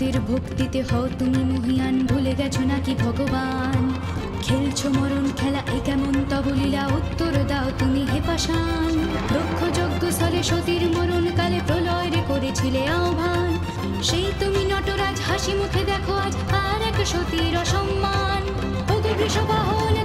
ভক্তের ভক্তিতে হও তুমি মহিয়ান, ভুলে গেছো নাকি ভগবান? খেলছ মরণ খেলা, এ কেমন তবলীলা উত্তর দাও তুমি হে পাশান রক্ষ যজ্ঞ স্থলে সতীর মরণ কালে প্রলয় রে করেছিলে আহ্বান। সেই তুমি নটরাজ, হাসি মুখে দেখো আজ আর এক সতীর অসম্মান। ওগো বৃষবাহলে